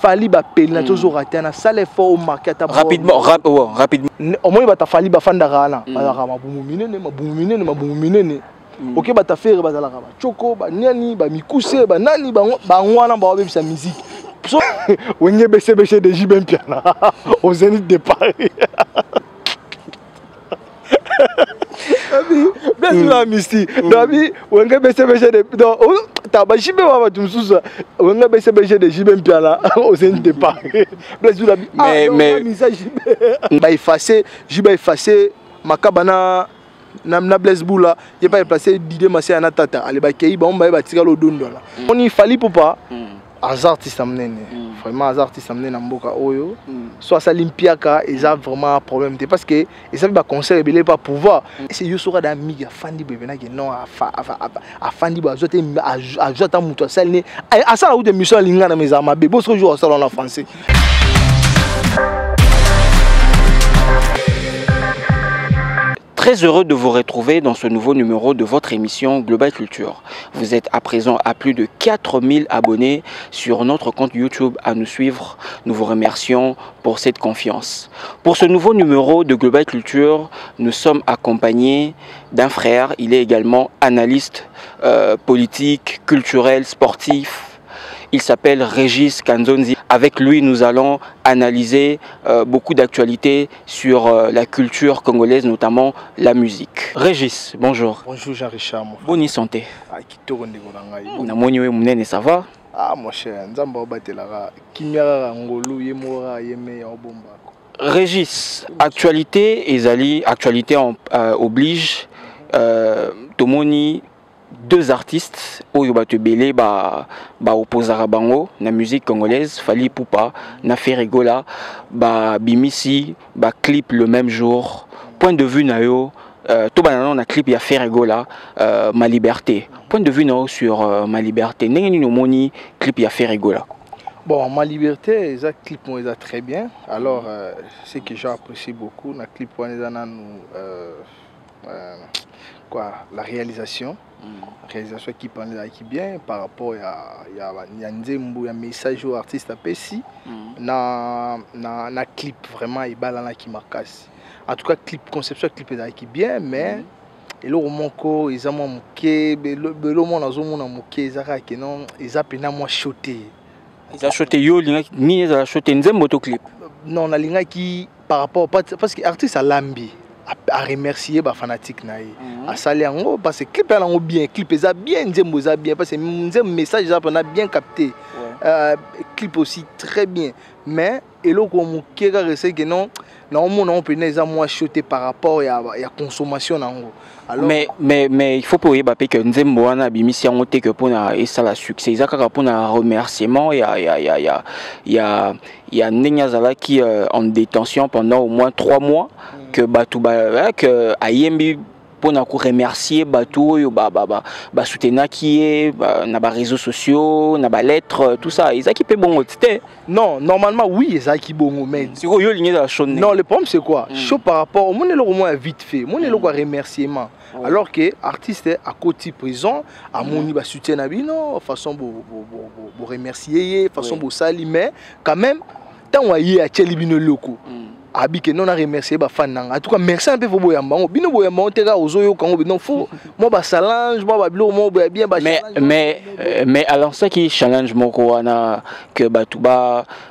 fali bapeli na tozora te nasala effort omarke ata rapidement rap, rapidement. Omoni bata fali bafandaka wana bazalaka mabumu minene mabumu minene mabumu minene. Oke bata fere bazalaka bacoko baniani bamikuse banani bango wana bawabebisa musike so wenge besebese de jibe mpiana au zénith de paris biasila misti. Dobi wenge besebese de ta bajibe wa bato mosusu wenge besebese de jibe zénith de paris biasila bi misa jibe baefase jibe efase makaba na na, na blaise bula ye pa eplace dide maseya na tata alebakei bango baye batikala odondola oni fali popa aza artiste monene vraiment aza artiste monene na mboka oyo so asali mpiaka eza vraiment problème. Te parce que eza mpe baconcert ebele pa pouvoir. Ese yo soki ada migi afandi boye penaki non afandi boye azwa te azwa ata moto asali ne asala ute mission alingana ma ezala mabe bo soki jour asala wana français Très heureux de vous retrouver dans ce nouveau numéro de votre émission Global Culture. Vous êtes à présent à plus de 4000 abonnés sur notre compte YouTube à nous suivre. Nous vous remercions pour cette confiance. Pour ce nouveau numéro de Global Culture, nous sommes accompagnés d'un frère. Il est également analyste euh, politique, culturel, sportif, il s'appelle Régis Kanzonzi. Avec lui, nous allons analyser euh, beaucoup d'actualités sur euh, la culture congolaise, notamment la musique. Régis, bonjour. Bonjour Jean-Richard. Bonne santé. Munene ça va? Ah mon cher, nzamba obatelaka kimia kaka ngolu ye mora ye me ya obomba. Régis, actualité ezali actualité en, euh, oblige tomoni deux artistes oyo bato ebele baopozaka ba bango na musique congolaise fali pupa na ferigola babimisi baclip le même jour. Point de vue na yo euh, tobana nano na clip ya ferigola euh, ma liberté. Point de vue na yo sur euh, ma liberté. Ndenge nini omoni clip ya ferigola? Bon, ma liberté, eza clip moi eza très bien. Alors, euh, ce que j'apprécie beaucoup, na clip moi nous euh, euh, quoi, la réalisation. Mm. réalisation qui parle qui bien par rapport à ya ya nzembo ya message au artiste apesi mm. na na na clip vraiment ebala na ki makasi en tout cas clip conception clip ezalaki bien mais eloko moko eza mwa moke belo mwana azomona moke eza kaka ke non eza mpena mwa shote eza shote yo olingaki nini ezala shote nzembo to clip non nalingaki par rapport parce que artiste alambi a remercier bafanatique na ye. -hmm. asali yango parce que clip ya yango bien clip eza bien nzembo eza bien parce que nzembo message eza mpena bien capté. Euh, clip aussi très bien. Mais eloko moke kaka eseke non naomona yango mpena eza mwa shote par rapport ya, ya consommation na yango mais, mais, mais il faut mpe oyeba mpe ke nzembo wana abimisi yango te ke mpona esala succès eza kaka mpona remerciement ya, ya, ya, ya, ya, ya ndenge azalaki euh, en détention pendant au moins trois mois. mm. Que bato ba, que ayembi mpona koremercier bato oyo basutenaki ye na baréseaux sociaux na balettre tout ça. Ezalaki mpe bongo te non normalement oui ezalaki bongo mais sikoyo yo olingi ezala chaud non le problème c'est quoi? Mm. chaud par rapport omoni eloko moko ya vite fait. Omoni eloko ya remerciement. Ouais. alors que artiste akoti prison amoni basoutien na bino façon boremercier ye façon bosali mais quand même ntango aye atieli bino eloko abi ke non aremercie bafani nanga. En tout cas merci mpe fo boyamba. Yango bino boyamba yango te kaka ozoyoka yango non fo mwa basalange mwa babiloko moko boya bien mais, mais, euh, alansaki challenge moko wana ke bato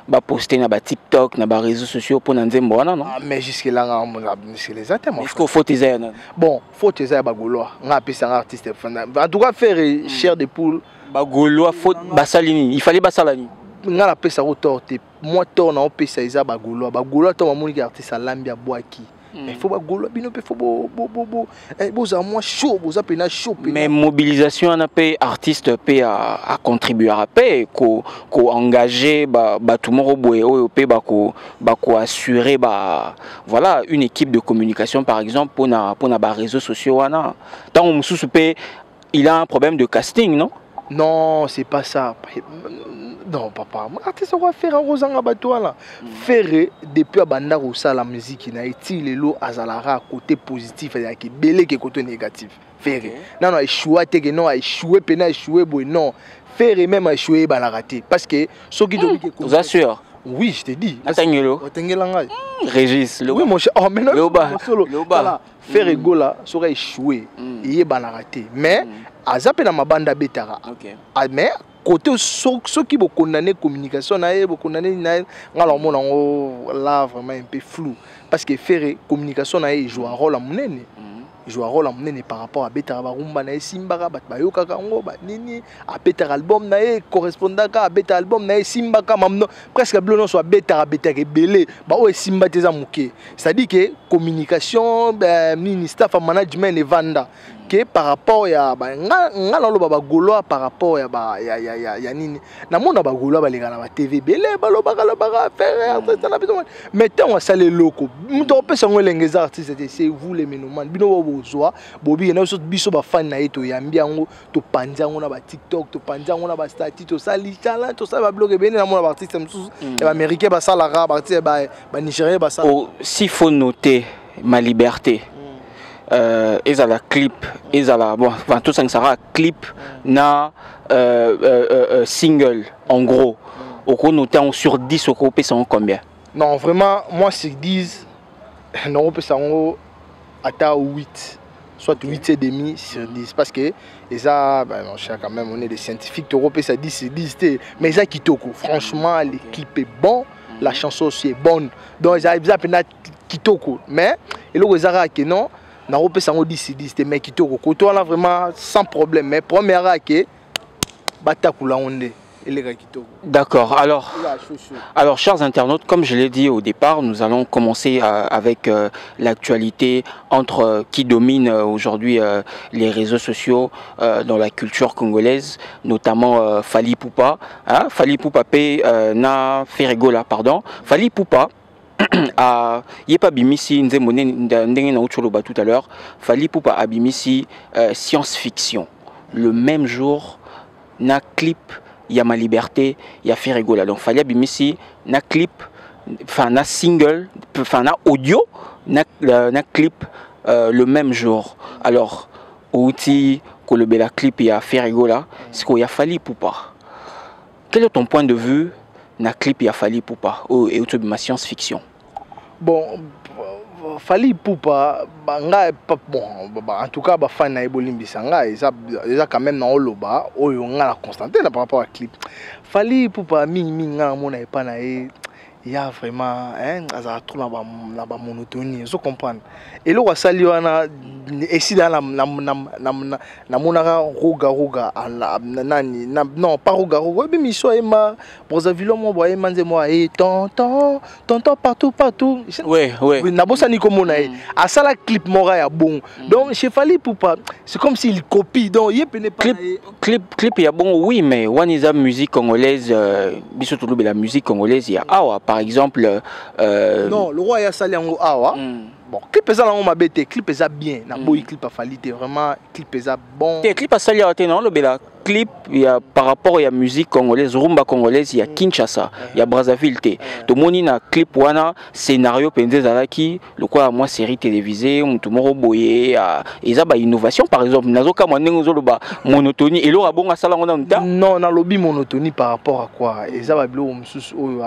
baposte na batiktok na baréseaux sociaux mpo na nzembo wana non? Ah, mais jusque là ngamisele eza te faute eza ya nani bon faute eza ya bagaulois nga apesanga artiste en tout cas faire chair de poule. Bagaulois faute basali nini il fallait basala nini nga napesako tort te mwa tort na opesa eza bagaulois bagaulois to bamoniki artiste alambi abwaki mais fo bagaulois bino mpe fo bozala mwa show boza mpena show mais mobilisation wana mpe artiste mpe acontribuera mpe koengage bato moko boye oyo mpe bakoassure ba voilà une équipe de communication par exemple mpona mpona baréseaux sociaux wana. Ntango mosusu mpe il a un problème de casting non? Non c'est pas ça non papa. Artiste okoya fere akozanga bato wana fere depuis abanda kosala muziki na ye ti lelo azalaka côté positif azalaka ebele ke côté négatif. Fere nano aeshua te ke non aeshue mpena aeshue boye non. Faire même échouer ebalaka te parce que soki vous assure. Oui je te dis atangelo otengela ngai régis oui mon cher. Oh maintenant loba loba faire egola soki échouer eyebanaka te mais aza mpe na mabanda abetaka mais côté soki bokondane communication na ye bokondane na ye nga na omona yango là vraiment un peu flou. Parce que faire communication na ye ejoue un rôle ya monene joue un rôle ya monene par rapport abetaka barumba na ye esimbaka bato bayokaka yango album na ye correspondaka abetaka album na ye presque bilo nyonso abetaka abetaka ebele baoyo esimba te eza moke c'est à dire que communication nini staff ya management evanda par rapport ya nga naloba par rapport ya, ba, ya, ya, ya, ya nini. Namona bagoloa baleka na batv ebele balobaka lobaka affaire na biso mais yango elenge eza artiste te c'est vous les ménomane bino bo bozwa bobike na biso biso bafani na ye toyambi yango topanzi yango na batiktok topanzi yango na bastati tosali chalin tosali babiloko ebele namona baartiste mosusu. Ya baaméricain basalaka baartiste banigérien basala s'il faut noter ma liberté. Euh, ezala clip ezala bon enfin, tout ça sera clip na euh, euh, euh, single en gros. Oko noté sur 10 oko pesa combien? Non vraiment moi sur 10 non pesa ngo ata 8 soit 8 et demi sur 10 parce que eza ben, mon cher quand même on est des scientifiques toko pesa 10 sur 10 te mais eza kitoko. Franchement le clip est bon la chanson aussi est bonne. Donc eza eza pena kitoko. Mais eloko ezaka ke non nakopesa yango 10 10 te mais kitoko koto wana vraiment sans problème mais première ake batakula yango nde eleka kitoko d'accord alors alors chers internautes comme je l'ai dit au départ nous allons commencer euh, avec euh, l'actualité entre euh, qui domine aujourd'hui les réseaux sociaux dans la culture congolaise notamment Fali Poupa hein? Fali Poupa na Ferregola pardon. Fali Poupa a ye pa bimisi ndenge na tout à l'heure fali pupa abimisi euh, science fiction. Le même jour na clip ya ma liberté ya feregola donc fali abimisi na clip enfin na single enfin audio na, euh, clip euh, le même jour. Alors outi kolobela clip ya feregola sikoyo ya fali pupa quel est ton point de vue na clip ya fali pupa oyo eutobima science fiction? Bon fali pupa ngai bon en tout cas bafani na ye bolimbisa ngai eza, quand même na oloba oyo ngai na constante par rapport à clip. Fali pupa mingimingi ngai namona epa na ye ya vraiment azala trop na bamonotonie ozo comprendre eloko asali wana esila namonaka rogaroga nani non pas rogaroga oyebi miso ayemba brazzaville mo bo ayemba nzembo aye tonton tonton partout partout. Nabosani komona ye asala clip moko ya bongo donc chez fali pupa c'est comme s'il copie. Donc ye pene clip clip ya bongo oui mais wana eza musique congolaise biso tolobela musique congolaise ya awa par exemple euh... non le roi yango awa. Mm. Bon clip eza nango mabe te clip eza bien. Naboyi mm. clip afali te vraiment clip eza bon. Te clip asali awa te na olobela clip ya par rapport ya musique congolaise rumba congolaise ya kinshasa ya brazzaville te tomoni na clip wana scénario mpenza ezalaki lokola mwa série télévisée motu moko boye eza bainnovation par exemple. Nazokamwa ndenge ozoloba monotonie eloko abongo asala yango nanu ta non nalobi monotonie par rapport à quoi? Eza babiloko mosusu oyo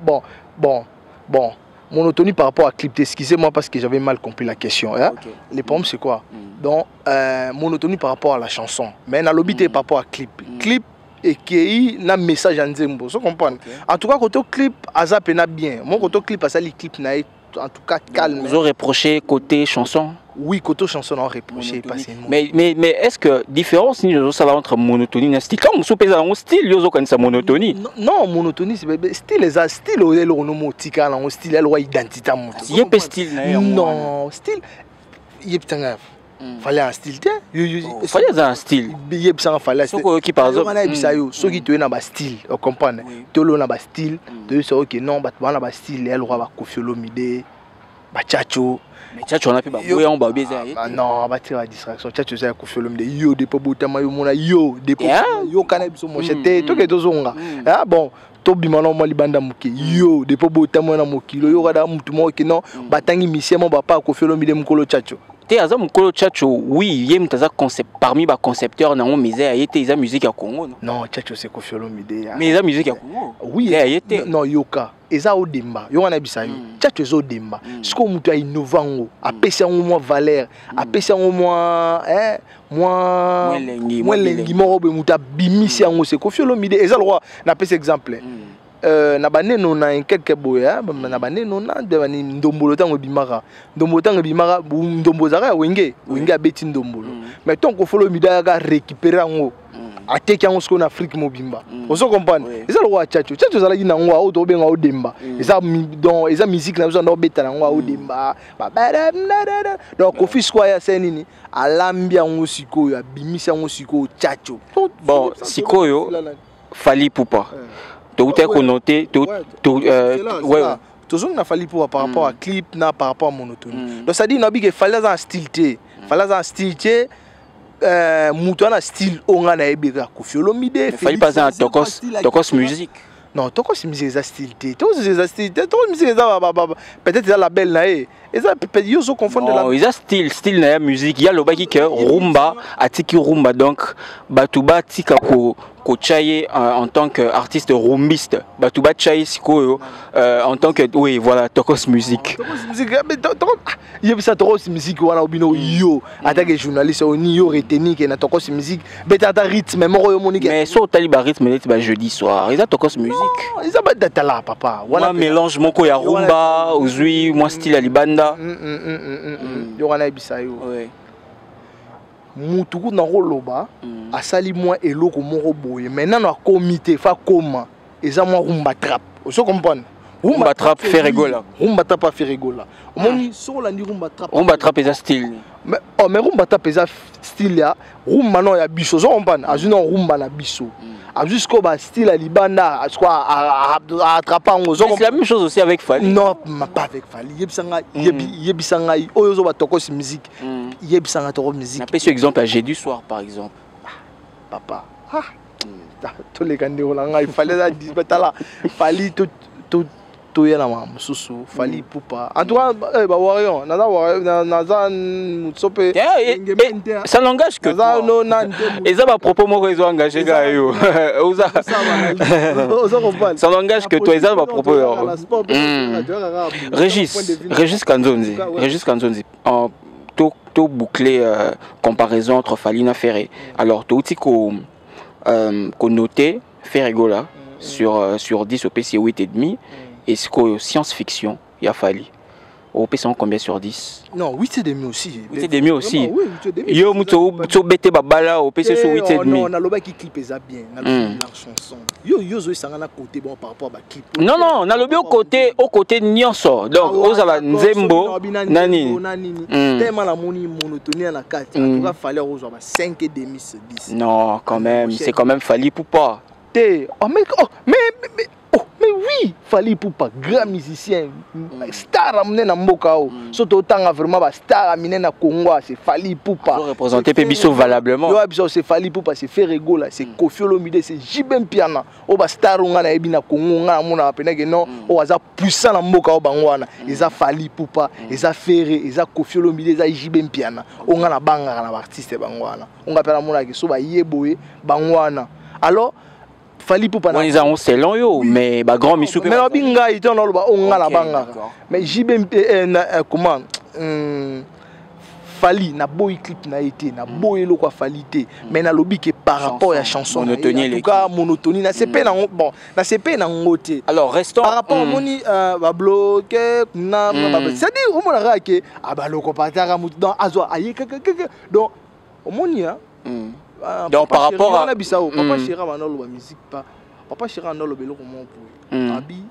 bon bon bon monotonie par rapport à clip excusez-moi parce que j'avais mal compris la question hein? okay. le problème c'est quoi? Mm. donc euh, monotonie par rapport à la chanson mais na lobby mm. par rapport à clip mm. clip ekei na message ya nzembo so comprendre okay. en tout cas koto clip aza pena bien mo koto clip asali clip na ye en tout cas calme. Vous avez reproché côté chanson? Oui côté chanson on reproché mais mais mais est-ce que différence ni zo sala entre monotonie et style? Quand on pesa en style yo zo kanisa monotonie. Non monotonie c'est style les style elo no motika na style elo identité mo yep style na non style yep tanga fallait un style te fallait un style. Yebisanga fallait soko qui par exemple wana yebisa yo soki toye na ba style ocomprendre tolo na ba style toyebisa oke non bato bana ba style elokwa bakofi olomide bachacho chacho. Wana mpe baboya yango babi eza non batira distraction. Chacho eza ya kofi olomide. Yo depo botama yo mona yo depo yokana biso moshe te toke tozonga bon tobima na mwa libanda moke yo depo botama na mokili oyokada mutu moko ke non. Batangi misie mo bapa akofi olomide mokolo chacho te aza mokolo chacho oui ye moto aza concept parmi baconcepteur nango mais eza ya ye te eza musique ya congo no non chacho c'est kofi olomide mais eza musique ya congo? Oui ya ye te. non yoka eza odemba yo wana yebisa yo. Mm. chacho eza odemba. Mm. sikoyo moto ainnove yango apesi yango mwa valeur apesi yango mwa eh, mwa Mwa elengi, moko boye moto abimisi yango se kofi olomide. Eza lokwa napesi exemple. Mm. Euh, na baneno na nkeke boye eh, ba- na baneno na bani ndombolo ntango ebimaka ndombolo ntango ebimaka ndombolo ezalaka ya wenge wenge abeti ndombolo Mm. mais ntango kofolo mida ayaka récupérer yango Mm. ateki yango sikoyo na afrique mobimba Mm. ozo comprendre eza lokola chacho chacho ezalaki nango aoyo tobenga odemba Mm. eza musique na biso anda obeta nango aodemba donc kofi sikoyo aya se nini alambi yango sikoyo abimisi yango sikoyo chacho Bon, sikoyo, fali pupa touta Ouais. konote to- Ouais, to- c'est euh, là, c'est ouais, tozongi na fali mpo par rapport Mm. à clip na par rapport à monotonie Mm. donc cestadire nabike fali aza na style te fali aza na style te euh, moto ana style oyo ngai nayebi kaka kofi olomide fali mpe aza na tokos tokos musique. Non tokos musique eza style te tokos eza style te tokos musique eza peut-être eza label na ye eza pe- yo ozo confondre eza style style na ya musique. Ye alobaki ke rumba atiki rumba donc bato batika ko kotya ye euh, en tant que artiste rumbiste bato batya ye sikoyo euh, en tant que oui voilà tokos musique yebisa tokos musique wana obino yo. Atake journaliste oni yo retenir ke na tokos musique beta ata rythme moko yo omoni ke mais so otali barythme neti bajeudi soir. Eza tokos musique eza badatala papa. Wana mélange moko ya rumba ozwi mwa style ya libanda Mm, mm, mm, mm, mm, mm. yo wana yebisa yo. Mutu kuna koloba Mm. asali mwa eloko moko boye mai nano akomi te fa koma eza mwa rumba trap. Ozo comprendre? Rumba trap, fait rigola. rumba trap afe rigola omoni soki olandi rumba trap. Rumba trap eza style. Mais- oh, mais rumba trap eza style ya rumba no ya biso. Ozo comprendre azwi no rumba na biso. Azwi sikoyo bastyle ya libanda siko aattrape yango la même chose aussi avec Fali. non pas avec fali. Yebisa ngai yebi- yebisa ngai. Oyo ozoba tokosi musique. Mm. yebisa ngai toko musique. Napesi exemple ya jeudi soir par exemple. Papa. Ah. Ah, toleka ndeko na ngai. Fali eza tala fali to- to- toya na makambo mosusu fali pupa. En tout cas eh, bawarion naza wari- na- naza moto mpe Eh, eh, ndenge eh, mpe te, ah. ça n'engage que eza bapropos moko ezo engage ka yo. Oza- oza comprendre. Ça n'engage que toi eza bapropos yo. Mm. de régis régis kanzonzi régis kanzonzi. En- to boucler euh, comparaison entre fali na ferré alors touti ko euh, konote ferrego là sur euh, sur 10 opesi 8 et demi et sikoyo science fiction ya fali opesi yango combien sur 10 non 8 et demi aussi. Huit et demi aussi. Yo moto tobete babala opesi so 8 et Eh, oh, demi. non, nalobaki clip eza bien Mm. chanson yo yo ozoyesanga na côté bon par rapport à baclip non non nalobi au côté au côté nyonso donc ozala nzembo na nini Mm. tema namoni monotonia na kati atuka fale ozwa ba 5 et demi sur 10 non quand même c'est quand même fali poupa te oh, mais, oh, mais, mais, mais, oh, oui fali pupa grand musicien star ya monene na mboka Mm. so totanga vraiment bastar ya minene na congo c'est fali pupa représenter pe biso valablement. Yo biso c'est fali pupa c'est feregola c'est Mm. kofi olomide c'est jibe mpiana oyo bastar oyo ngai nayebi na congo ngai namonaka penake non. Mm. oyo aza puissant na mboka oyo bango wana eza fali pupa eza fere eza kofi olomide eza jibe mpiana oyo ngai nabangaka na baartiste bango wana oyo ngai mpe namonaki so baye boye bango wana alors fali na wana yango selon yo. Mais bagrand misu mais nabi ngai te naloba d'accord. mais jibe mpe- eh, na- eh, comment hum, fali naboyi clip na ye te naboyi eloko ya fali te. Mais nalobi ke par rapport ya chanson na cas monotonie nasepe nango bon nasepe nango te. Alors restons par rapport omoni babloke kuna c'est-à-dire omonaka ke abaloko pataka motu donc azwa aye kakakaka donc omoni a. Ah, Donc, par rapport à- bisao papa Mm. chéri abanaloba musique pas papa chéri andaloba eloko moko poye Mm. abi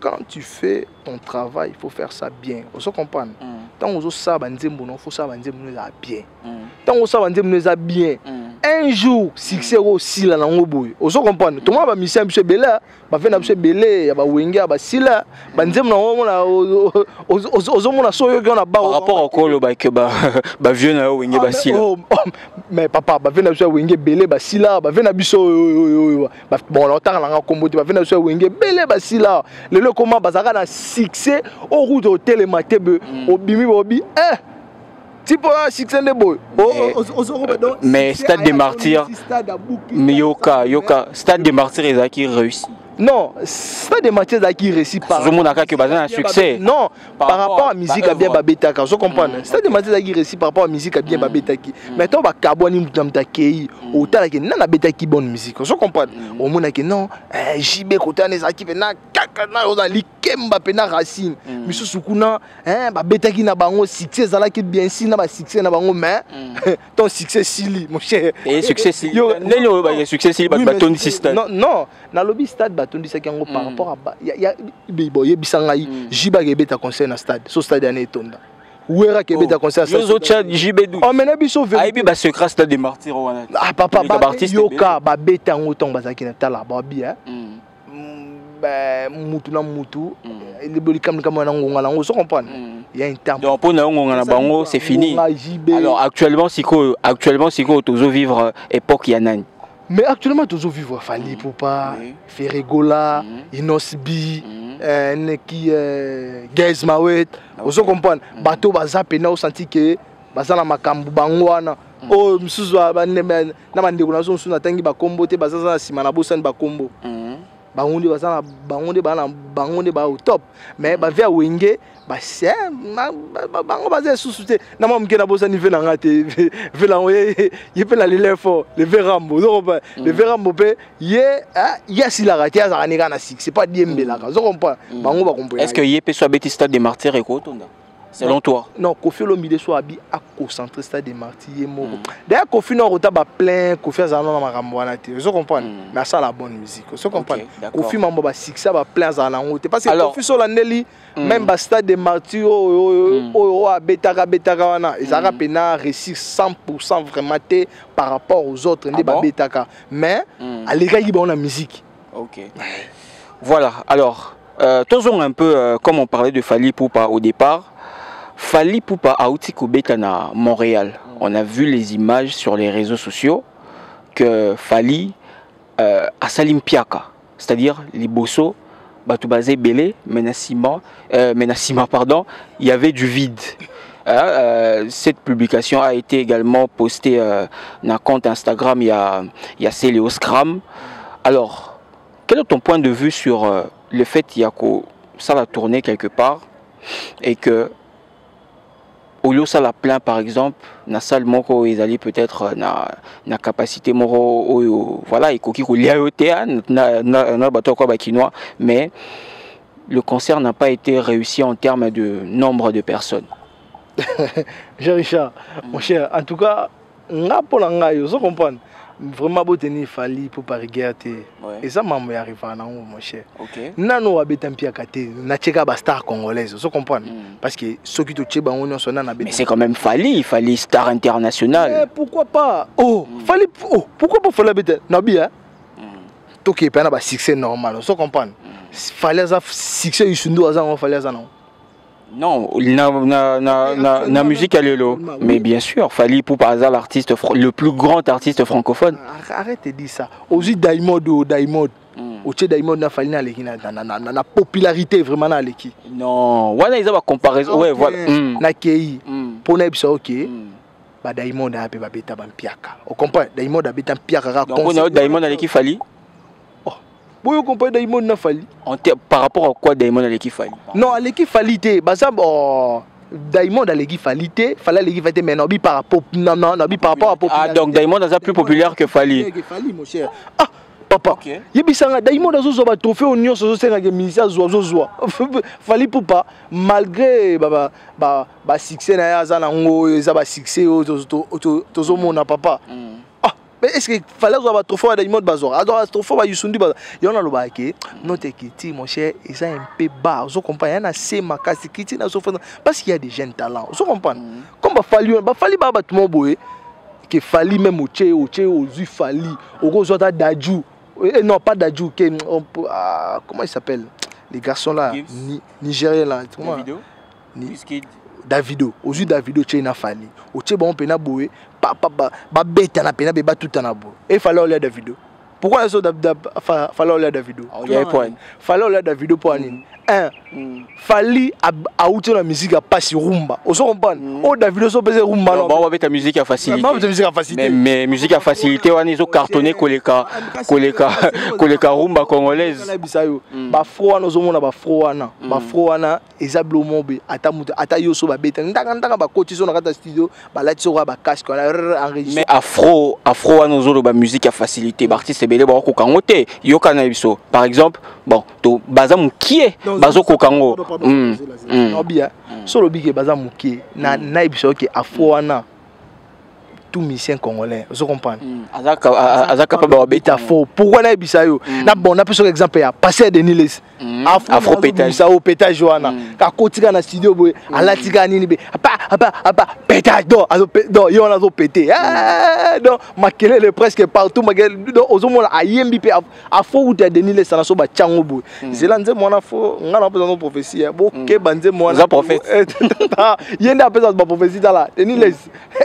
quand tu fais ton travail il faut faire ça bien ozo comprendre Mm. ntango ozosala banzembo no faut sala banzembo no bien Mm. ntango osala banzembo no eza bien Mm. un jour succès okosila nango boye ozo comprendre tomona bamisien biso ebele ah, bave na biso ebele ya bawenge ya basila banzembo nango omona ozo- ozo- ozo- ozomona so oyoki yo na bar par rapport okoloba ke bavieux na yo wenge Ah, basila oh, oh, mais papa bave na biso ya wenge ebele basila bave na biso oyo, oyo, oyo, oyo, ba- bon naotanga nanga kombo te bave na biso ya wenge ebele basila lelo ekoma bazalaka na succès okuta otelema te be obimi bobi eh ti mpo na succès nde boye mais stade de martyr yoka yoka stade de martyr ezalaki réussi non stade de martyr ezalaki réussi ozomonaka ke baza na succès. Non par rapport à musique ya bien babetaka ozo comprendre stade de martyr ezalaki réussi par rapport à musique ya bien babetaki. Mais ntango bakabwani mutu na mutu akei otalaki nani abetaki bonne musique ozo comprendre omonaki non jb kotana ezalaki mpena kaka na oza likemba mpena racine. Misusu kuna babetaki na bango succès ezalaki bien si na basuccès na bango mais ton succès sili mon cher. Ndenge oyobaka succès sili bato batondisi stade non nalobi stade batondisaki yango par rapport boyebisa ngai jibaka ebeta concert na stade. So stade yana etonda weraka ebeta concert omena biso ayebi basecret stade de martyr wana papa yoka babeta yango ntongo bazalaki na tala babi mutu na mutu likamlikambo na ngonga nango so comprendre. Il y a un temps. Donc pour bango c'est fini. Alors actuellement sikoyo actuellement sikoyo tozo vivre époque ya nani mais actuellement tozo vivre Fali Poupa Ferregola Inos B neki Gaz Mawet. Ozo comprendre bato baza pena osenti ke baza na makambo bango wana oyo mosusu na bandeko na so mosusu natangi bakombo te bazaza na nsima na bosani bakombo bango nde baza na bango nde baa na bango nde baa au top. Mais bavia wenge bango baza lisusu te. Na mwa moke na bosani ve na nga te. Ve nango ye mpe na lile fort le ve rambo. Ozokompa le ve rambo mpe ye ye asilaka te azalaka ne kaka na succès pas diembelaka ozokompa bango bakomprena est ce que ye mpe so abeti stade de martyr ekotonda selon toi? Non kofi olomide so abi aconcentre stade de ye moko d'ailleurs kofi no akota baplein kofi azala na makambo wana te ozo comprendre mais asala bonne musique. Ozo comprendre kofi mambo basuccès baplein azala nango te parce que kofi so olandeli même bastade de martyr oyo oyo abetaka abetaka wana. Ezalaka mpena réussir 100 vraiment te par rapport aux autres nde babetaka mais alekaki bango na musique. Ok. Voilà alors euh, tozonga un peu euh, comme on parlait de Fali Poupa au départ Fali Poupa Aouti na Montréal. On a vu les images sur les réseaux sociaux que Fali euh, à Salim Piaka, c'est-à-dire les Bosso, Batoubazé Belé, Menasima, euh, Menasima, pardon, il y avait du vide. Euh, cette publication a été également postée euh, dans le compte Instagram, il y a, il y a Céléo Scram. Alors, quel est ton point de vue sur euh, le fait qu'il y a que ça va tourner quelque part et que au lieu la plein par exemple na salle moko ezali peut-être na na capacité moko oyo. Voilà ekoki kolia yo te na na, na bato kwa bakinois mais le concert n'a pas été réussi en termes de nombre de personnes. Jean Richard mon cher en tout cas nga pona ngai ozo comprendre vraiment boteni fali mpo pariguerre te eza mambo ya arriva nango mon cher. Nano abeta mpiaka te natieka bastar congolaise ozo comprendre parce que soki totie bango nyonso nana mais c'est quand même fali fali star international. Pourquoi pas? Oh fali oh pourquoi pas fali abeta nabi hein? Toke epai na basuccès normal ozo comprendre fali aza succès isundu aza nango fali aza nango Non, na, na, na, na, musique à l'élo. Mais bien sûr, Fali pour par hasard l'artiste, le plus grand artiste francophone. Arrête de dire ça. Aussi Daimod ou Daimod. Oche Daimod na Fali na leki na na popularité vraiment na leki. Non, wana ils ont comparaison. Ouais, voilà. Na kei. Pour na bisa OK. Ba Daimod a pe ba beta ba mpiaka. On comprend Daimod a beta mpiaka ka Donc on a Daimod avec qui Fali? Boyo comprendre Daimon na fali. Par rapport à quoi Daimon aleki fali? Non aleki fali te baza oh, Daimon aleki fali te fali aleki fali te mais non bi par rapport non non non bi par rapport à popularité ah donc Daimon est plus populaire que Fali. Fali mon cher. Ah papa okay. yebisanga Daimon azozwa ba trophée au nyonso azosengaka ministère azwa azozwa fali pupa malgré ba ba ba succès na ye aza nango eza ba succès oyo tozomona papa. Mm. Mais est ce que fallait azwa batrophée ya daimod bazwaka azwa batrophée bayusundi bazwa yango nalobaka ke notre kiti mon cher eza un peu bas. Ozo comprendre ya na se makasi kiti na ozofana parce qu'il y a des jeunes talents ozo comprendre comme bafali bafali baa bato mo boye ke fali même otie otie ozwi fali okozwa ta daju eh, non pas daju ke ah, comment il s'appelle? Les garçons là ni, nigériens là comment ni, davido ozwi davido otie na fali otie bango mpena boye babetana mpena mpe batutana boye efale olia davido. Pourquoi so fale olia davido? Fale olia davido mpo anini un fali auti la musique apasi rumba. Ozo comprendre? Mm. O david ozo pese rumba non bon avec la musique à facilité mais musique à mm. mais musique à cartonné rumba congolaise. Na bisayo ba fro ba fro wana ba fro ata ata yo so ba beta. Studio ba casque mais afro afro wana ozo ba musique à facilité ba artiste belé ba ko kangote yo par exemple bon bazokoka yango obia so olobi ke baza mokie nayebiso oke afro wana tout musicien congolais ozo comprendre aza capable babeta faux. Pourquoi nayebisa yo? Na bon napesaka exemple ya passer afro pétage. O pétage wana kakotika na studio boye alatika nini be. Apa pétage do azo do yo wana azo pété. Donc makelele presque partout makelele donc ozomona ayembi mpe afo uta deniles na so batiango boye zela nzembo wana fo nga na apesa no prophétie bokeba nzembo wana ye nde apesa baprophétie tala. Deniles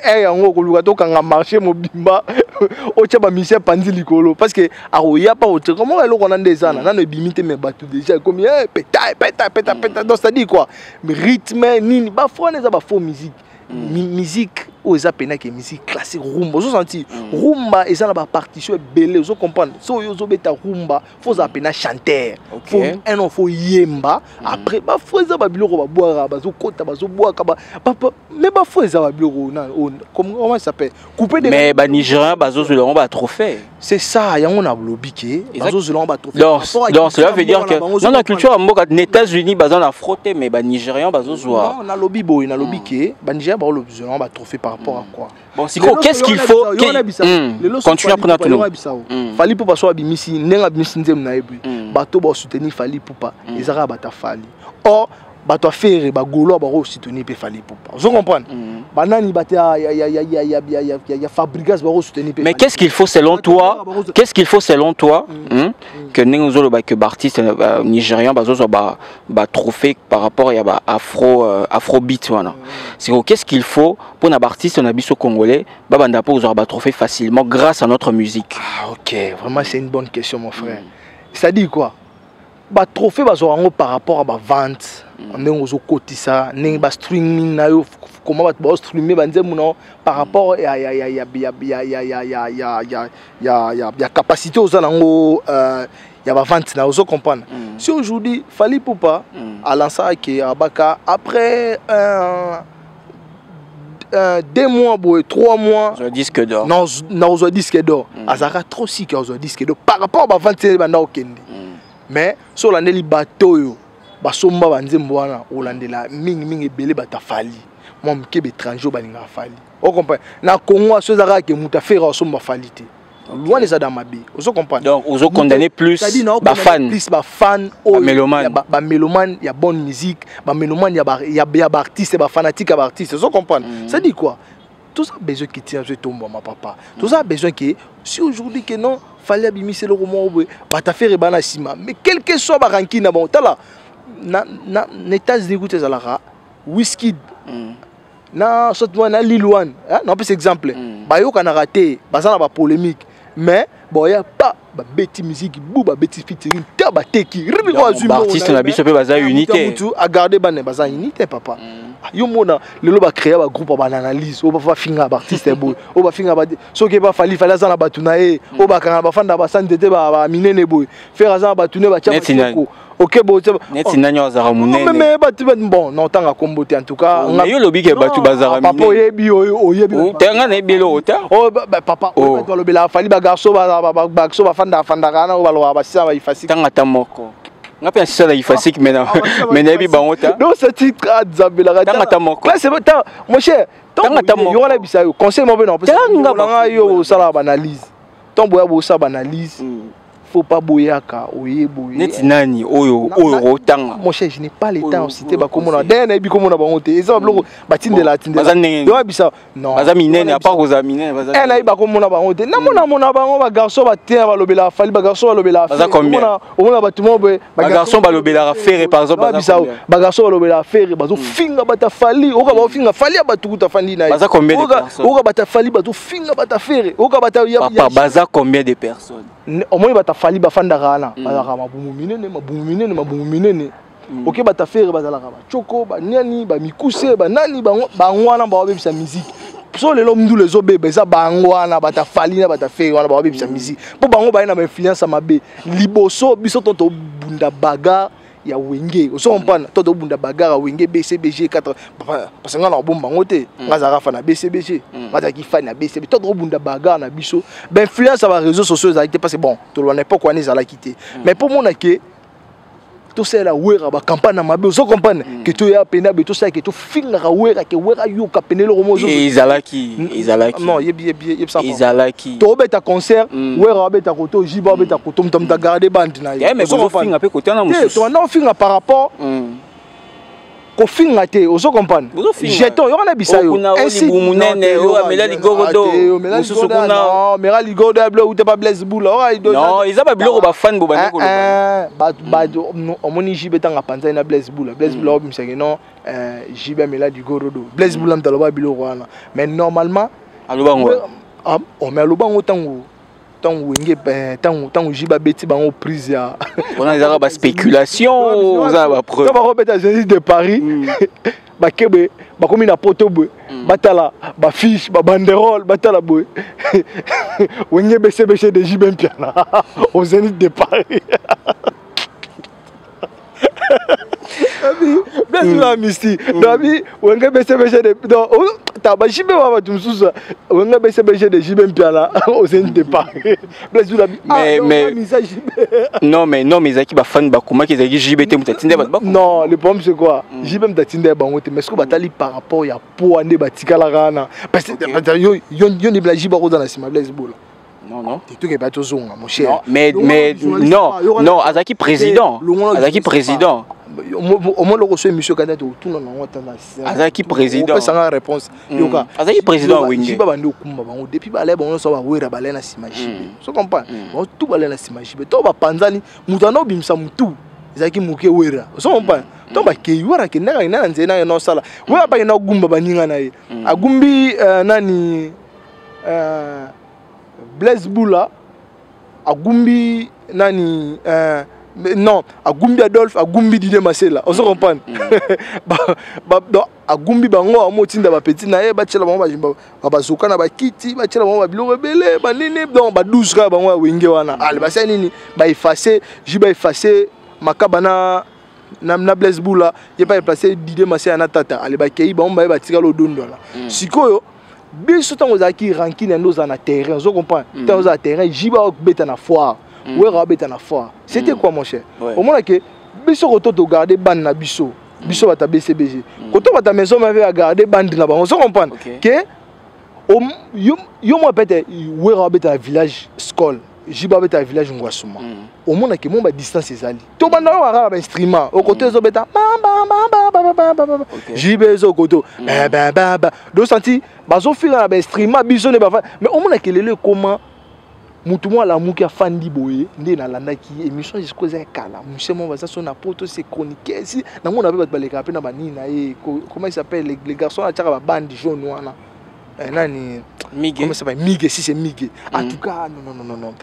e yango koluka tokanga marché mobimba. Otya bamisien panzi likolo. Parce que akoya pa oteka moko eloko wana nde eza na? Nano ebimi te me bato déjà ekomi peta peta peta peta donc c'est à dire quoi? Rythme nini. Bafo wana eza bafaux musique. Musique oyo eza penake musique classique rumba. Ozosentir rumba eza na bapartition ebele ozocomprendre so oyo ozobeta rumba fo ozala pena chanteur. Fo un fo yemba. Après bafo eza babiloko babwaka bazokota bazobwaka mais bafo eza babiloko comment s'appelle? Coupe de mais banigérien bazozwela yango batrophée c'est ça yango na lobi ke bazozwela yango batrophée donc cela veut dire que dans la culture ya mboka na états-unis baza na frotte mais banigérien bazozwa nalobi boye nalobi ke banigérien bazozwela yango batrophée par rapport à quoi qu'est-ce qu'il faut hmm, continue à prendre tono hmm. fali pupa so abimisi ndenge abimisi nzembo na ye boye hmm. bato baosoutenir fali pupa ezaka or bah toi faire bah bato afere bagaulois bako soutenir mpe fali pupa ozo comprendre banani bato ya fabrigas bako soutenir mpe mais qu'est ce qu'il faut selon toi qu'est ce qu'il faut selon toi que ndenge ozoloba ke baartiste euh, nigérien bazozwa batrophée par rapport à Afro euh, Afrobeat ya baafrobeat mm. wana siko qu'est ce qu'il faut mpona baartiste na biso congolais babanda mpo kozwaka batrophée facilement grâce à notre musique. Ah, ok. Vraiment c'est une bonne question mon frère. Mm. C'est à dire quoi? batrohe bazwaka yango par rapport a bavente ndenge ozokotisa ndenge bastreaming na yo koma bato baostreame banzembo na yo par rapport ya capacité oza nango ya bavente na yo ozocomprendre si aujourd'hui fali pupa alançaki abaka après un Euh, deux mois boye trois mois na ozwa disque d'or azalaka trop sika ozwa disque d'or par rapport bavante bandakokende mais so olandeli bato oyo basomba banzembo wana olandela mingimingi ebele bato afali mwa moke baétranger oyo balingaka fali. Ocomprendre na congo aso ezalaka ke moto afere asomba fali te. Wana eza da mabe ozo comprendre donc ozo condamner plus bafan plus bafan oyo bamélomane ya bonne musique bamélomane ya baartiste bafanatique ya baartiste ozo comprendre ça dit quoi? Tout ça besoin qui tient je tombe ma papa tout ça besoin que si aujourd'hui que non fallait abimisa eloko moko boye bato afere bana nsima mais quel que soit baranki na bango tala na, na, na états-unis kuta ezalaka whisky mm. na soki na lil one eh? napesa exemple mm. bayokanaka te baza na bapolémique mais boya pa babeti musique bu babeti featuring te bateki baartiste na biso mpe baza unité mutu agarde bane baza unité papa mm. Yo mona lelo bacréa bagroupe ya bananalyse oyo bafinga baartiste boye oyo bafinga soki bafali fali aza na bato na ye. Oyo bakanga bafanda basante te baminene boye fere aza na bato ne batya bateko ok neti nani azaka monene? Bato bon na otanga kombo te en tout cas yo olobi ke bato bazaka papa oyebi oyebi te nga nayebi eloko te papa balobelaka fali bagarso bagarso bafandaka fandaka wana oyo balobaka basisa baifasiki tanga ta moko nga mpe nasisa na ifasik me nayebi bango tantangatata mokoyokolaebisa yo conseil moko mpe na opesaanga yo osalaka banalyse ntongo boya bosala banalyse mm. faut pas boyaka oyebu neti nani oyo oyo mon cher je n'ai pas le temps cité ba komona dena ebi komona bango te eza bloko batindela tindela baza ndenge yo bisa non. A part oza minene komona bango te na mona hmm. mona bah, garçon ba tien ba lobela fali ba garçon ba lobela ba tumo ba ba garçon ba lobela faire par exemple baza combien? Ba garçon ba lobela faire bazo hmm. finga bata fali. Oka ba finga fali ba tukuta fali na baza combien de personnes? Bah, fali bazo finga bata faire bah, ya baza combien de personnes? Omoni bata fali bafandaka wana bazalaka mabumu minene mabumu minene mabumu minene. Mm. oke batafere bazalaka bacoko baniani bamikuse banani bango wana bawabebisa musique. So lelo mndulu ezobeba eza bango wana batafali na batafere wana bawabebisa musique. Mpo bango baye na bainfluence ya mabe. Liboso biso to tobunda bagar ya wenge oso comprendre to tobunda bagar ya wenge bcbg 4 parce nga na babomba bango te nga azalaka fa na bcbg nga azalaki fani na bcb to tobunda bagar na biso. Bainfluence ya baréseau sociaux ezalaki te parce bon toloba na époque wana ezalaki te. Mais mpo mona ke tosalela wera bakampagne na mabe ozo comprendre ke toya pene abe tosala ke tofingaka wera ke wera yoka pene eloko mo ezalaki ezalaki. Non yebi yebi yebi sa ezalaki. Tobeta concert wera wabeta koto jiba wabeta koto mutu mutu agarde bande na ye. Mais bozofinga mpe kote wana mosusu tobanda kofinga par rapport kofinga te ozo comprendre. Jeton yo. Wana bisa yoomela ligodo ya bilo ute pa blaise bula eza babiloko bafan bo omoni jibe ntanga panzai na blaise bula blaise bula obimisaki oh, non eh, jibe amela ligododo blaise bula mutaloba biloko wana. Mais normalement ome alobango ah, oh, ntango ntango wenge ntango ji babeti bango prise ya. Wana ezaka baspéculation oza na bapreuve bakobeta jésus de paris bakebe bakomi na poto boye batala bafiche babanderole batala boye wenge besebese de jibe mpiana au zénith de paris biasila misti doabi wenge besebese de ta bajibe wa bato mosusu wenge besebese de jibe mpiana au zénith de paris biasila non mais non mais ezalaki bafani bakomaki ezalaki jibe te moto atinde bato non le problème c'est quoi jibe moto atinde bango te mais soki batali par rapport ya poa nde batikalaka wana parce que yo ndebila jibe akoza na nsima blaise bola non non toke ba tozonga mon cher non mais mais non non azalaki président azalaki président omoi loko so émission kanda totuna nango ata na azalaki président opesanga réponse yoka azalaki président wenge jiba bandi okumba bango depuis bale bango nyonso bawera bale na nsima jibe so comprendre bango tu bale na nsima jibe to bapanzani moto anda obimisa motu ezalaki moke wera so comprendre to bakei wera akendaka ina na nzela na ye naosala wera apakenda agumba baninga na ye agumbi nani blaise bula agumbi nani euh, non agumbi adolphe agumbi dide masela ozo comprendre donc agumbi bango amo otinda bapeti na ye batiela bango bazoka na bakiti batiela bango babiloko ebele banini donc badouze kaka bango ya wenge wana. Ale basali nini baefase ju baefase makaba na na, na blaise bula ye pa eplace dide masela na tata. Ale bakei bango baye batikala odondo wana. Sikoyo biso ntango ozalaki rankine nde ozala na terrain ozo comprendre ntango ozala na terrain jiba obeta na foire. Wera obeta na foire. C'était quoi mon cher? Omonake biso koto togarde bande na biso. Biso bato ya bcbg koto bato ya maison mave agarde bande na bango ozo comprendre ke yo mwa pete wera obeta na village scole jiba obeta na village ngwasuma omonake mo badistance ezali to banda oyo kaka bainstrument okoto ezobeta jibe eza okoto dosanti bazofika na bainstrument biso nde bafa mais omonake lelo ekoma mutu moko alamuki afandi boye nde nalandaki émission jusqu'o eza ekala mushe moko baza so na poto se chronique si namona mpe bato balekaka mpe na banini na ye comment il s'appelle les garçons atiaka babandi jaune wana nani mige mige si c'est mige en tout cas non non non non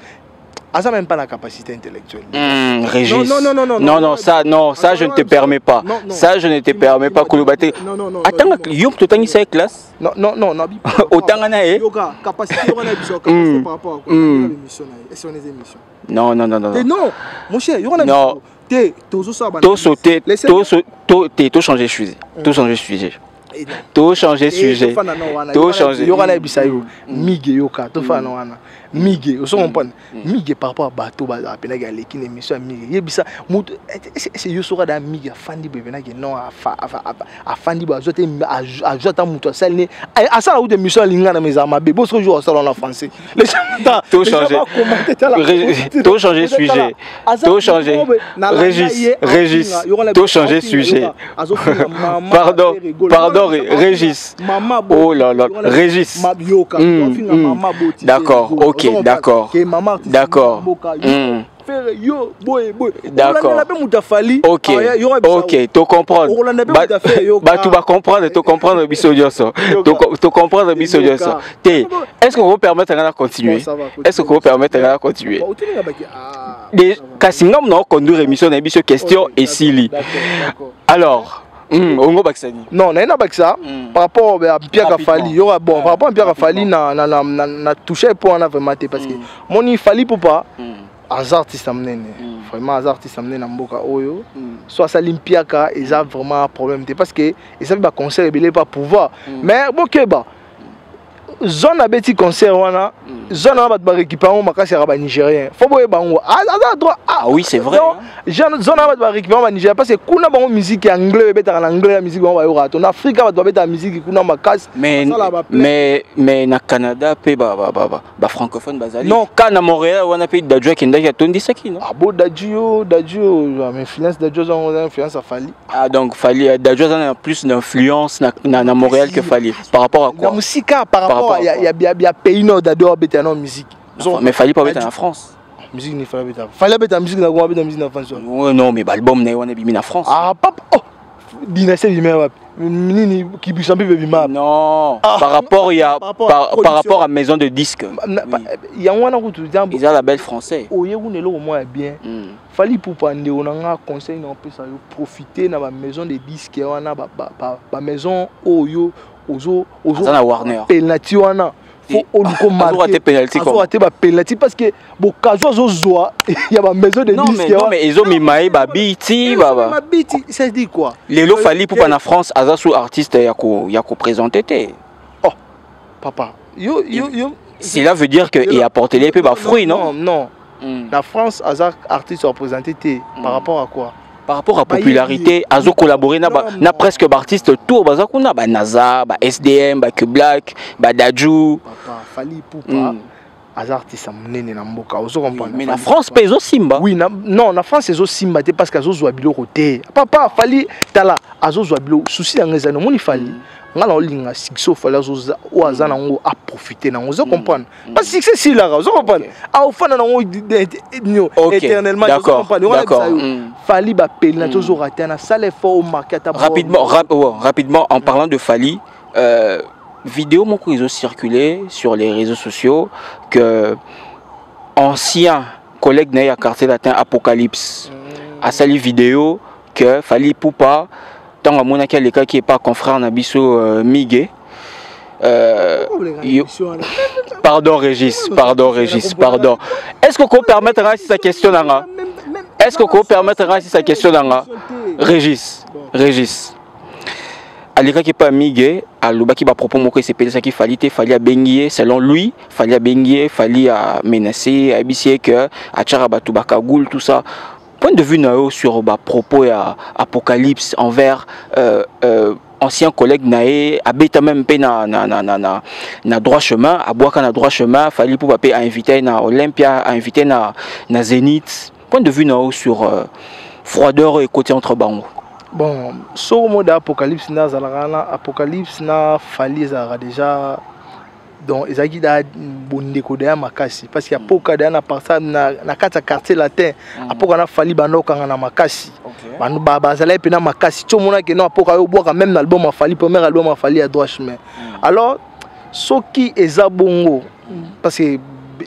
Asa même pas la capacité intellectuelle. Mmh, Régis. Non, non, non, non, non, non, ça, non, ça, je ne te permets pas. Non, non. Ça, je ne te permets pas. Non, non, non. Attends, Yom, tu classe Non, non, non, non. Autant a, Yoga, capacité, on a capacité par rapport à l'émission. Est émission Non, non, non, non. Non, mon cher, a Non. T'es, t'es ça. T'es sauté, t'es, changé sujet. T'es changé sujet. To changer sujet. to changer. yoka na yebisa yo mige yoka tofana wana mige oso comprendre mige par rapport à bato apenaki aleki na émission ya mige yebisa moto ese yo soka da mige afandi boye penaki non afandi boye azwa te azwa ata moto asali ne asala kuta émission alinga na mezala mabe bosoko jour asala français to changer to changer sujet to changer régis régis to changer sujet pardon pardon Régis. Oh là là, Régis. D'accord, ok, d'accord. D'accord. D'accord. Ok, ok, tu comprends. Tu vas comprendre, tu comprendre biso dioso. Tu comprendre biso dioso. Est-ce qu'on peut permettre à continuer? Est-ce qu'on peut permettre à continuer? Kasi nga muna oconduire émission na biso question esili alors Mm, ongo bakisani non naye nabakisa mm. par rapport à mpiaka fali yoka bon par rapport à mpiaka fali na, na, na, na, na touche po wana vraiment te parce que mm. moni fali pupa mm. aza artiste monene mm. vraiment aza artiste monene na mboka oyo mm. so asali mpiaka eza vraiment problème te parce que eza mpe baconcert ebele pa pouvoir mm. mais bokeba zone abeti concert wana zone wana bato barécupère yango makasi yaka banigérien fo boyeba yango aza droit. Ah oui c'est vrai zone wana bato barécupère yango banigérien parce que kuna bango musique ya anglais ebetaka na anglais ya musique bango bayokaka to na afrika bato babetaka musique kuna makasi. Mais na canada mpe bafrancophone bazali. Non ka na montréal wana mpe daju akendaki atondisaki no abo daju yo daju yo influence daju azango aza influence afali ah donc fali daju aza na plus d'influence na montréal que fali. Par rapport à quoi? Na musika par rapport y a, il y a, il y a pays nord d'adore musique. Mais fallait pas bêter en France. Musique. Fallait bêter en musique n'a pas bêter musique en France. Ouais non mais l'album n'est pas bien en France. Ah papa. Oh. Dynastie bimé wapi. Nini un peu bimé. Non. Par rapport il y a par, par rapport à maison de disques. Il y a un autre Ils ont la belle français. Oh yé une lo moins bien. Fallait pour pande on a conseil non peut ça profiter dans la maison de disques wana ba ba maison oyo ozo ozo na Warner penalty wana fo oluko marqué penalty quoi. azo ba penalty parce que bokazo azozwa ya ba maison de non, non mais ils ont mis maï ba biti baba ba biti ça dit quoi? Lelo fali pour na France artiste ya ko ya ko présenter te oh papa yo yo yo. cela veut dire que il apporté les peu ba fruits non non? la France aza artiste représenté te par rapport à quoi? Par rapport à popularité azo collaborer na na presque artiste tour baza kuna ba NASA ba SDM ba Q Black ba Daju. Papa fali pupa mm. aza artiste monene na mboka ozo comprendre mais na France pe ezo simba. Oui na, non na France ezo simba te parce que azo zwa biloko te. Papa fali tala azo zwa biloko. Souci yango eza nomoni fali. Mm. Nga na olinga succès ofali oyo aza nango aprofite nango. Ozo comprendre. Parce que succès silaka ozo comprendre. Aofanda nango éternellement fali bapeli na tozora te na sala effort omarke ata rapidement rap, rapidement en parlant de fali euh, vidéo moko ezo circuler sur les réseaux sociaux que ancien collègue na ye ya quartier latin apocalypse mm. asali vidéo que fali pupa ntango amonaki alekaki epa confrère na biso mige pardon régis pardon régis pardon. est ce que ko permettre nga si sa question na nga est ce que ko permettre nga si sa question na nga régis régis. Alekaki mpe mige alobaki bapropos moko esepelisaki fali te fali abengi ye selon lui fali abengi ye fali amenace ayebisi ye ke atiaka bato bakagoule tout ça point de vue na sur bapropos ya apocalypse envers euh, euh, ancien collègue na ye abeta même mpe na, na, na, na, na, na droit chemin abwaka na droit chemin fali mpo bape ainvite na olympia ainvite na, na zénith point de vue na yo sur euh, froideur ekoti entre bango. Bon soko moda apocalypse nde azalaka na apocalypse na fali ezalaka déjà donc ezalaki da bondeko da ya makasi parce que apoka da ya na parta na, na kati ya quartier latin mm. apoka na fali banda okanga na makasi okay. bazalaki mpe na makasi ti omonaki no apoka yo obwaka même na album afali premier album afali ya droit chemin mm. alors soki eza bongo parce que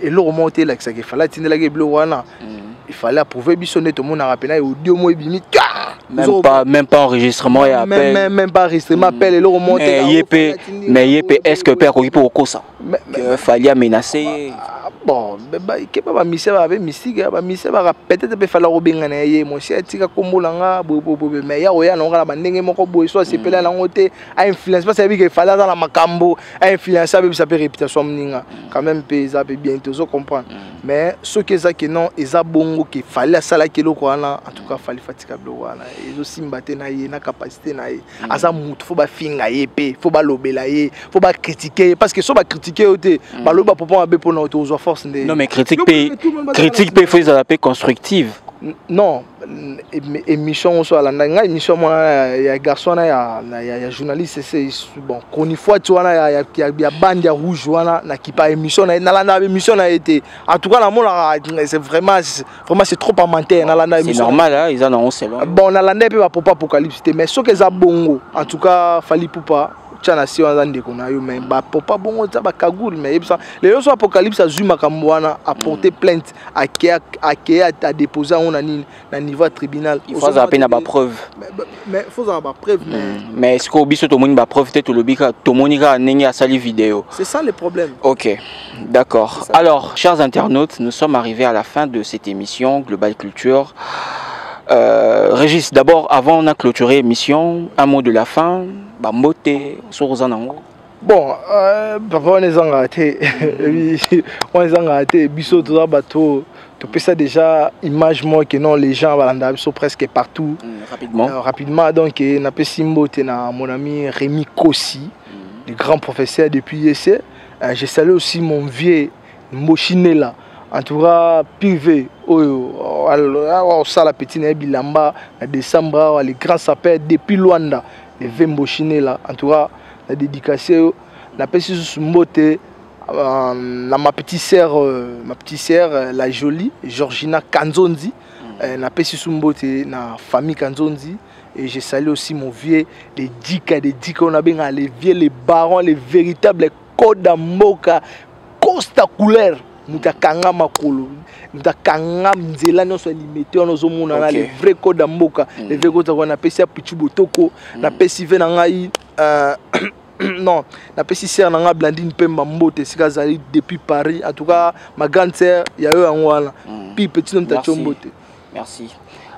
eloko moko te elakisaka efali atindelaki biloko wana mm. Efali approuve biso nde tomonaka mpena audio mo ebimi même pas même pas enregistrement ya même, même pas enregistrement appel eloko mo te ye mpe mais ye mpe est ce que mpe akoki mpe kokosa fali amenace ye bon keba bamisie babe mystique bamisie baka peut-être mpe fala kobenga na ye mosi atika kombola nga boyeboyeboye mais ya koya nango na bandenge moko boye so asepela nango te ainfluence parce ayebika efali aza na makambo ainfluence abebisa mpe réputation moninga. Quand même mpe eza mpe bien te ozo comprendre mais soki eza ke non eza bongo ke fali asalaki eloko wana en tout cas fali fatika biloko wana. Ezosimba te na ye na capacité na ye. Aza mutu fo bafinga ye mpe fo balobela ye fo bakritike ye. Parce que so bakritike yo te balobi bapopo mabe mpona yo te ozwa force nde. Non mais critique mpe critique mpe fo ezala mpe constructive non émission oso alanda ngai émission mwana ya garçon wana ya, journaliste ese bon konifoi ti wana ya, ya, ya, ya bande ya rouge wana nakipa émission na ye nalandaka émission na ye te en tout cas namonaka c'est vraiment vraiment c'est trop amateur nalanda normal eza nango selon bon nalanda mpe bapopa apocalypse te mais soki eza bongo en tout cas fali pupa otya na se wana ndeko na yo mais bapopa bongo eza bakagule mais yebisa. Lelo so apocalypse azwi makambo wana aporte plainte akeye adépose yango na nini na niveau ya tribunal. Azala mpe na bapreuve mais fozala bapreuve mais est ce que biso tomoni bapreuve te tolobi kaka tomoni kaka ndenge asali vidéo? C'est ça le problème. Ok d'accord. Alors chers internautes nous sommes arrivés à la fin de cette émission global culture. Euh, Régis, d'abord, avant on a clôturé l'émission, un mot de la fin, bambote soki oza nango bon papa wana ezangaka te wana ezangaka te biso toza bato topesa déjà image moke non les gens balandaka biso presque partout rapidement, euh, rapidement donc napesi mbote na mon ami rémi kosi mm. le grand professeur depuis ese euh, je salue aussi mon vieux mboshinela en tout cas pive oyo oh, asala oh, oh, petit na ye bilamba na décembre awa le grand sapeur depuis lwanda le vembo chinela en tout cas na dédicace oyo napesi susu mbote euh, na ma petite sœur euh, ma petite sœur euh, la jolie georgina kanzonzi. Mm. napesi susu mbote na famille kanzonzi. Et je salue aussi mon vieux les dika les dika on a bien les vieux les barons les véritables codes mboka costa couleur. Moto akanga makolo moto akanga nzela nyonso ya limete wana ozomonana le vrai code ya mboka. Le vrai code wana napesi ya pichu botoko napesi ve na ngai non napesi sere na ngai blandine mpemba mbote esika azali depuis paris. En tout cas ma grande sere ya yo yango wana. Pi petit nom tatio mbote. Merci.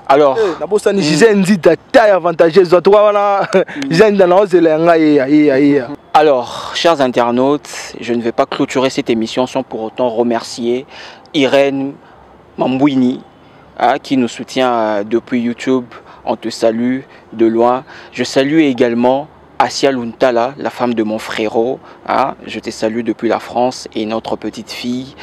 Alors nabosani gisele nzita taille avantageuse. En tout cas wana gisele nzita naozela ya ngai yeya Alors, chers internautes, je ne vais pas clôturer cette émission sans pour autant remercier Irène Mambouini, hein, qui nous soutient depuis YouTube. On te salue de loin. Je salue également Asia Luntala, la femme de mon frérot, hein, je te salue depuis la France et notre petite fille.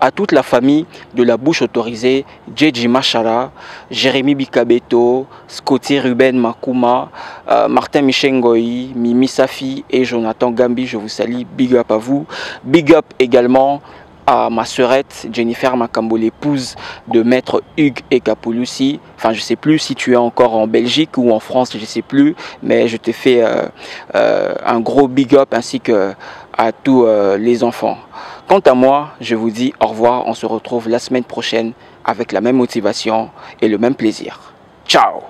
À toute la famille de la bouche autorisée, Jeji Machala, Jérémy Bikabeto, Scotty Ruben Makuma, euh, Martin Michengoy, Mimi Safi et Jonathan Gambi, je vous salue. Big up à vous. Big up également à ma sœurette Jennifer Makambo, l'épouse de maître Hugues Ekapouloussi. Enfin, je sais plus si tu es encore en Belgique ou en France, je sais plus, mais je te fais euh, euh, un gros big up ainsi que tous euh, les enfants. Quant à moi, je vous dis au revoir. On se retrouve la semaine prochaine avec la même motivation et le même plaisir. Ciao